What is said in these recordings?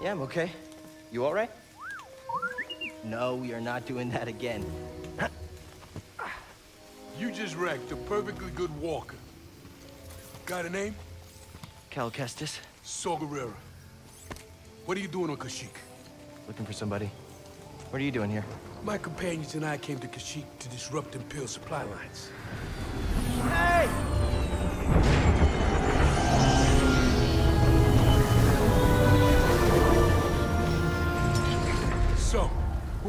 Yeah, I'm okay. You all right? No, we are not doing that again. You just wrecked a perfectly good walker. Got a name? Cal Kestis, Saw. What are you doing on Kashyyyk? looking for somebody. What are you doing here? My companions and I came to Kashyyyk to disrupt Imperial supply lines. Hey!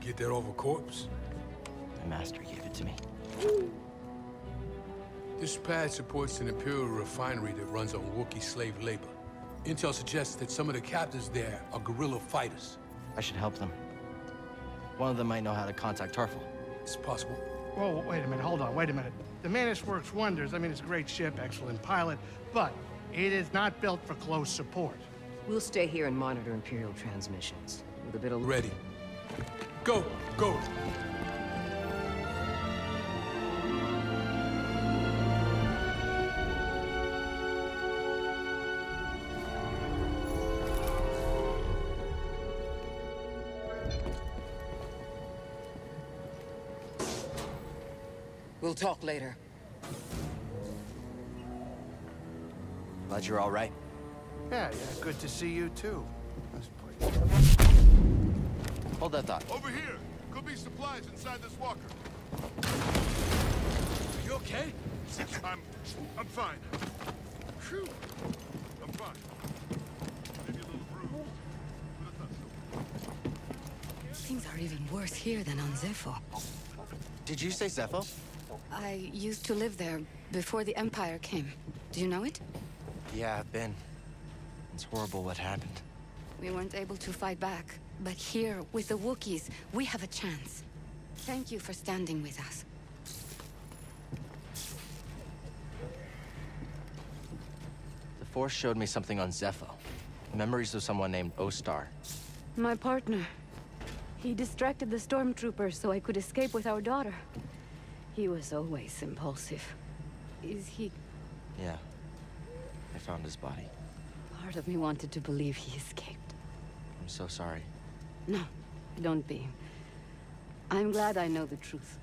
You get that off a corpse? My master gave it to me. This pad supports an Imperial refinery that runs on Wookiee slave labor. Intel suggests that some of the captives there are guerrilla fighters. I should help them. One of them might know how to contact Tarful. It's possible. Whoa, wait a minute, hold on, wait a minute. The Mantis works wonders. I mean, it's a great ship, excellent pilot, but it is not built for close support. We'll stay here and monitor Imperial transmissions. With a bit of... Ready. Go, go. We'll talk later. Glad you're all right. Yeah, yeah, good to see you too. That's pretty- Hold that thought. Over here! Could be supplies inside this walker. Are You okay? I'm... I'm fine. Phew. I'm fine. Maybe a little bruised, but it's not so Things are even worse here than on Zeffo. Did you say Zeffo? I used to live there before the Empire came. Do you know it? Yeah, I've been. It's horrible what happened. We weren't able to fight back. But here, with the Wookiees, we have a chance. Thank you for standing with us. The Force showed me something on Zeffo. Memories of someone named Ostar. My partner. He distracted the stormtroopers so I could escape with our daughter. He was always impulsive. Is he... Yeah. I found his body. Part of me wanted to believe he escaped. So sorry. No, don't be. I'm glad I know the truth.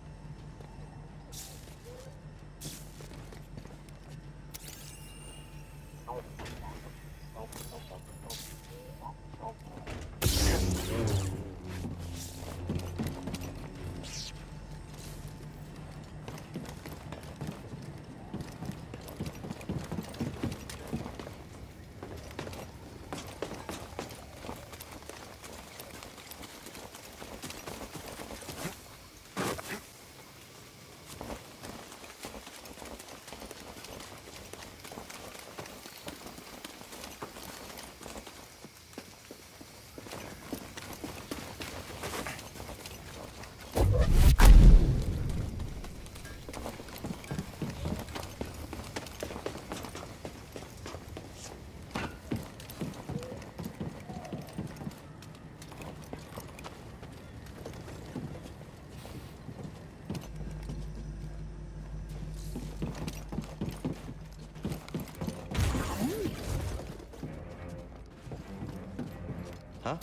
Huh?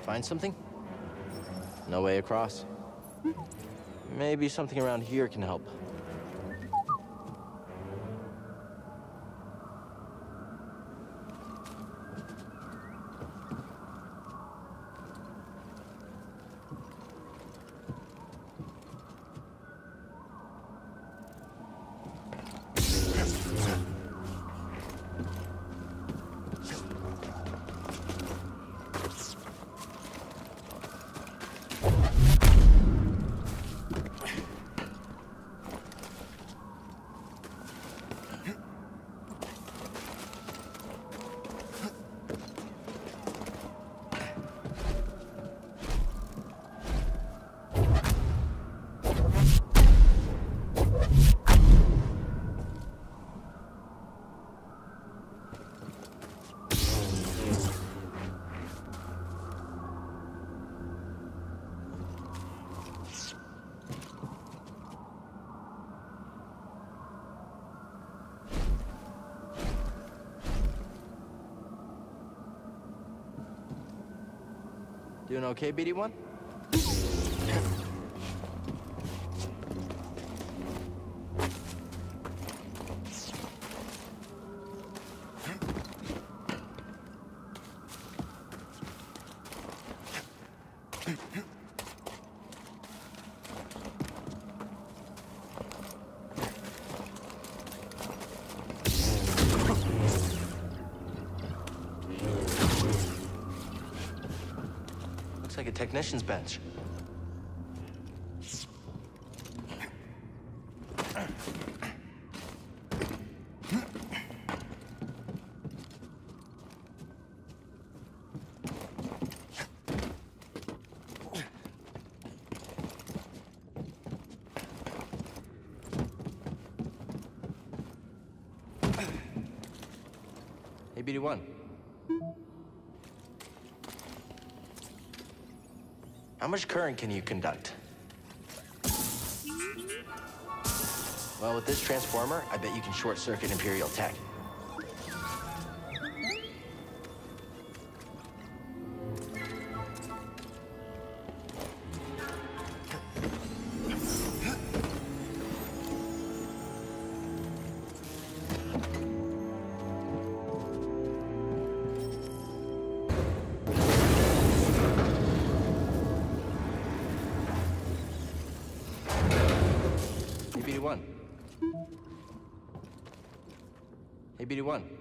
Find something? No way across. Maybe something around here can help. Doing okay, BD1? Looks a technician's bench. ABD-1. How much current can you conduct? Well, with this transformer, I bet you can short circuit Imperial tech. ABD1.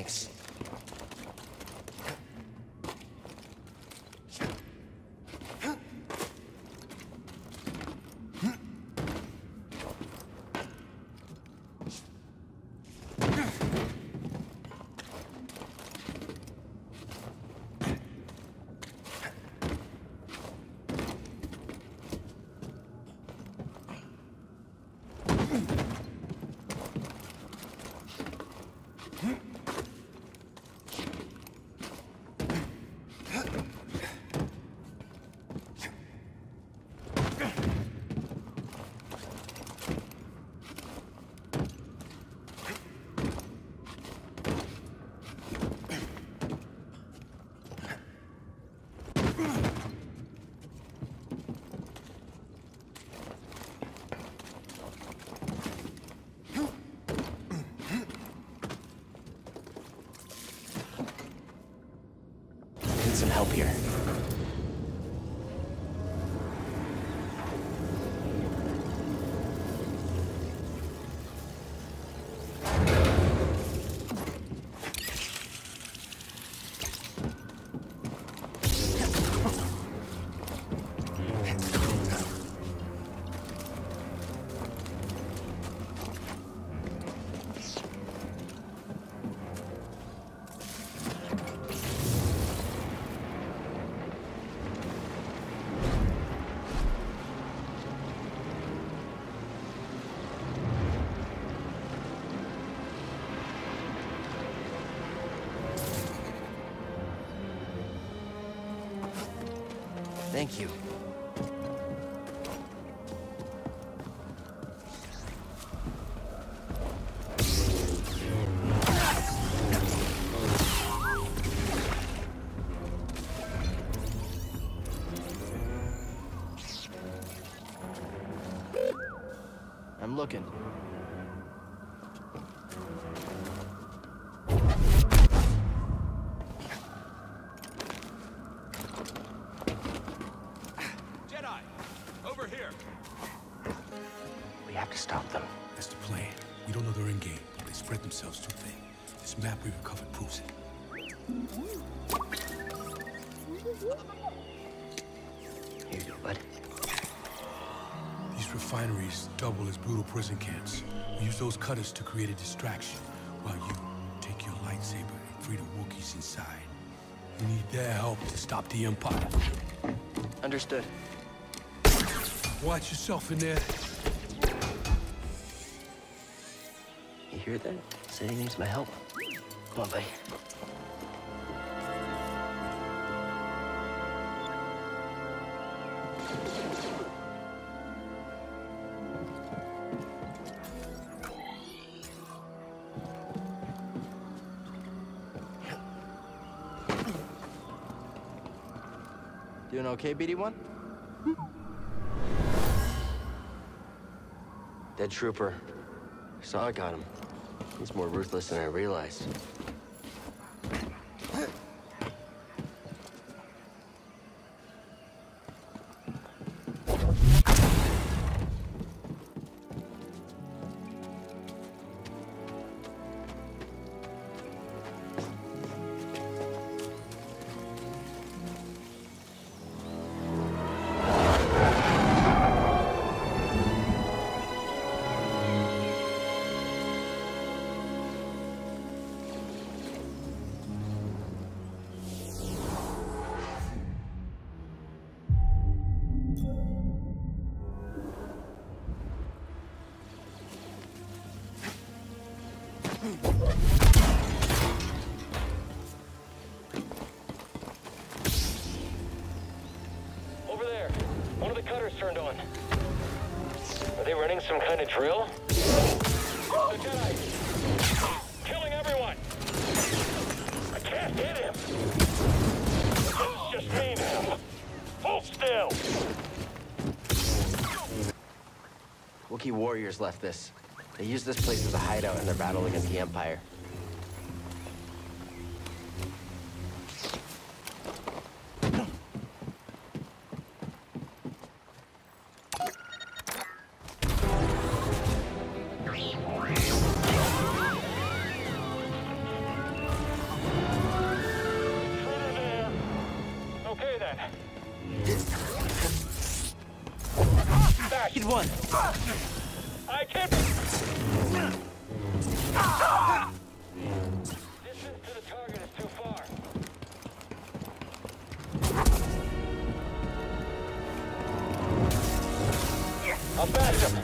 Thanks. Help here. Thank you. Have to stop them. That's the plan. We don't know they're in game. They spread themselves too thin. This map we recovered proves it. Here you go, bud. These refineries double as brutal prison camps. We use those cutters to create a distraction while you take your lightsaber and free the Wookiees inside. We need their help to stop the Empire. Understood. Watch yourself in there. You hear that? Said he needs my help. Come on, buddy. Doing okay, BD1? Dead trooper. Saw I got him. He's more ruthless than I realized. Some kind of drill? Jedi! Killing everyone! I can't hit him! It's just me now. Hold still! Wookiee warriors left this. They used this place as a hideout in their battle against the Empire. Okay then. Back! Kid one! I can't... Distance to the target is too far. I'll bash him.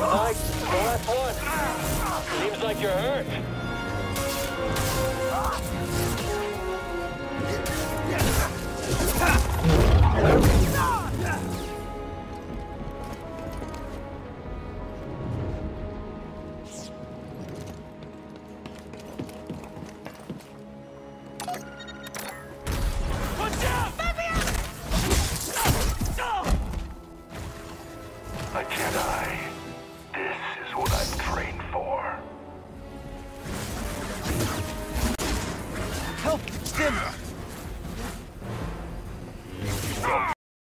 Mike, the last one. Seems like you're hurt.